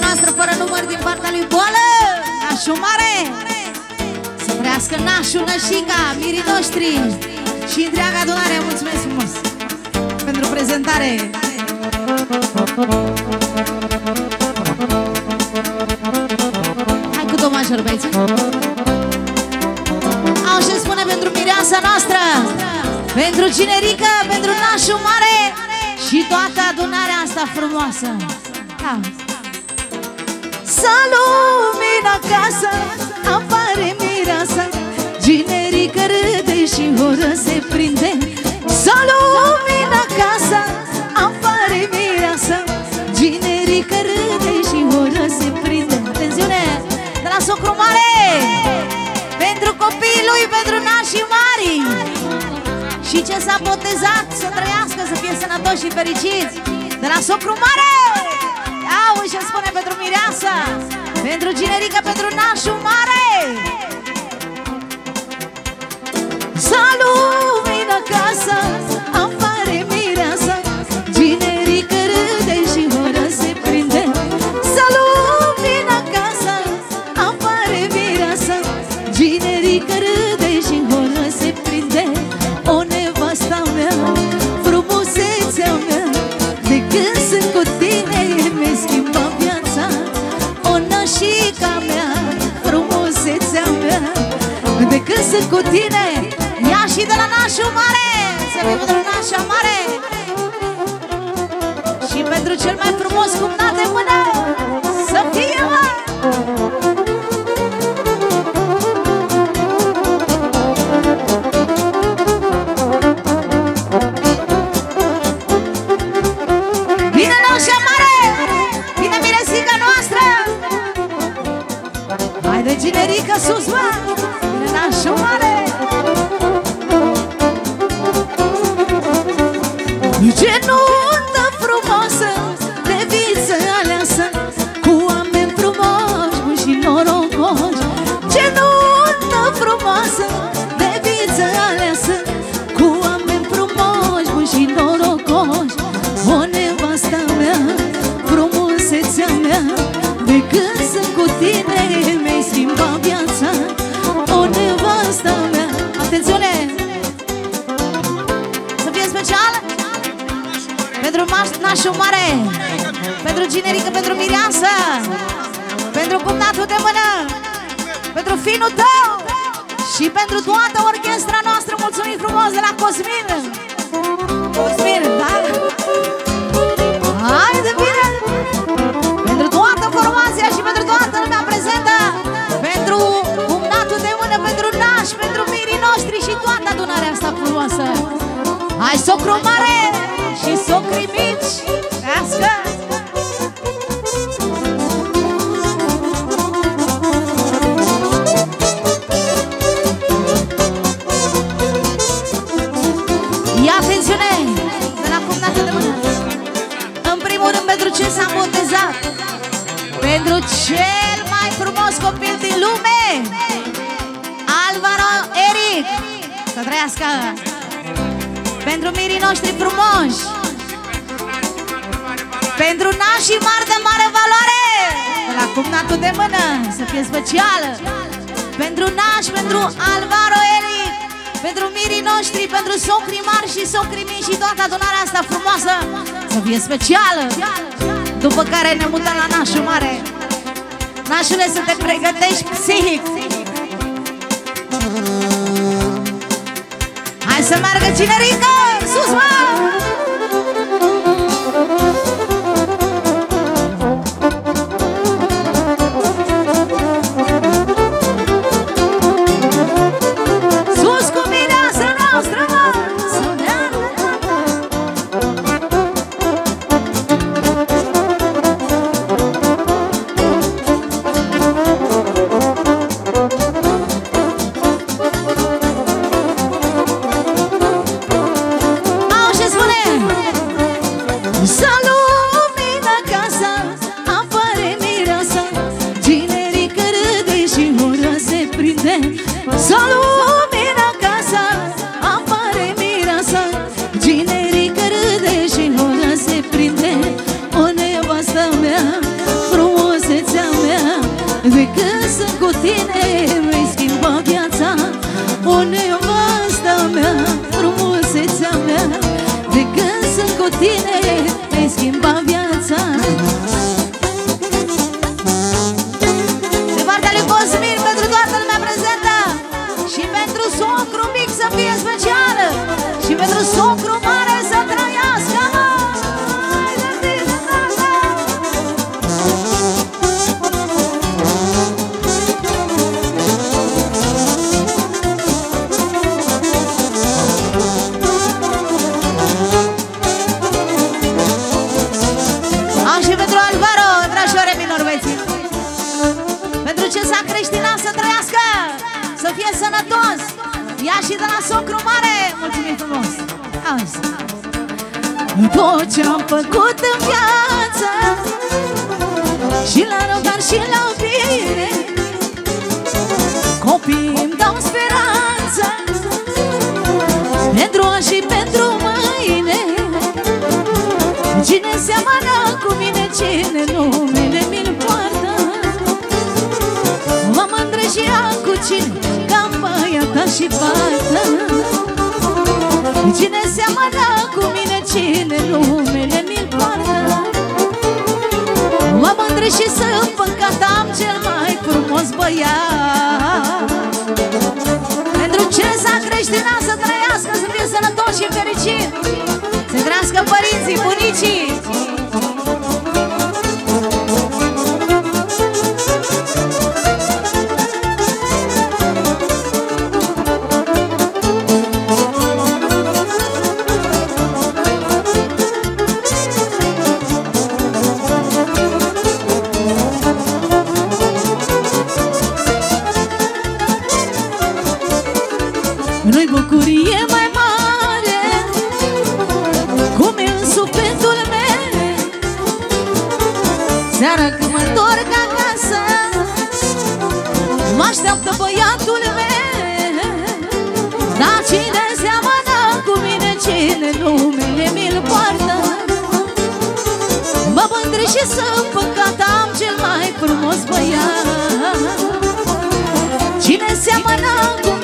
noastră fără număr din partea lui Boală. Nașul mare! Să vrească nașul, nășica, mirii noștri. Și întreaga adunare Mulțumesc frumos Pentru prezentare. Hai cu două major, băieți. Au ce spune pentru mireasa noastră Pentru cinerică, pentru nașul mare Și toată adunarea asta frumoasă Da să lumina casă Apare mireasa. Ginerică râde și oră se prinde. Să lumina casa Apare mireasa. Ginerică râde și oră se prinde. Atențiune! De la socru mare! Pentru copiii lui, pentru nașii mari! Și ce s-a botezat Să trăiască, să fie sănătoși și fericiți! De la socru mare Iau și spune pentru mireasa Pentru generică, pentru nașul mare tine Ia și de la nașul mare Să fie pentru nașa mare frumoasă De viță aleasă Cu oameni frumoși buni și norocoși. O nevasta mea Frumusețea mea De când sunt cu tine Mi-ai schimbat viața. O nevasta mea Atențiune! Să fie special Pentru maș- nașul mare Pentru generică, pentru mireasă Pentru cumnatul de mână Pentru finul tău Și pentru toată orchestra noastră Mulțumim frumos de la Cosmin Cosmin, da? Haide, bine! Pentru toată formația și pentru toată lumea prezentă Pentru cumnatul de mână, pentru naș, pentru mirii noștri Și toată adunarea asta frumoasă Hai, socru mare și socri cel mai frumos copil din lume Alvaro Eric. Să trăiască. Pentru mirii noștri frumoși. Pentru nașii mari de mare valoare. De la cumnatul de mână Să fie specială Pentru nași, pentru Alvaro Eric. Pentru mirii noștri, pentru socrii mari și socrii mici Și toată adunarea asta frumoasă Să fie specială După care ne mutăm la nașul mare Nașule, să te pregătești psihic Hai să meargă cinerică! Sus, mă! Sunt am făcut în viață. Și la rău, dar și la bine Copiii îmi dau speranță. Pentru azi și pentru mâine Cine seamănă cu mine, cine numele mi-l poartă. Mă mândră și ea cu cine, ca băiata și fată. Cine seamănă cu mine, cine numele mi-l poartă Mă mândră și sunt păcat, am cel mai frumos băiat. Pentru ce s-a creștinat să trăiască, să fie sănătos și fericit Să crească părinții, bunicii Seara când mă întorc acasă Mă așteaptă băiatul meu. Dar cine seamănă cu mine Cine numele mi-l poartă? Mă mândri și sunt păcat Am cel mai frumos băiat. Cine seamănă cu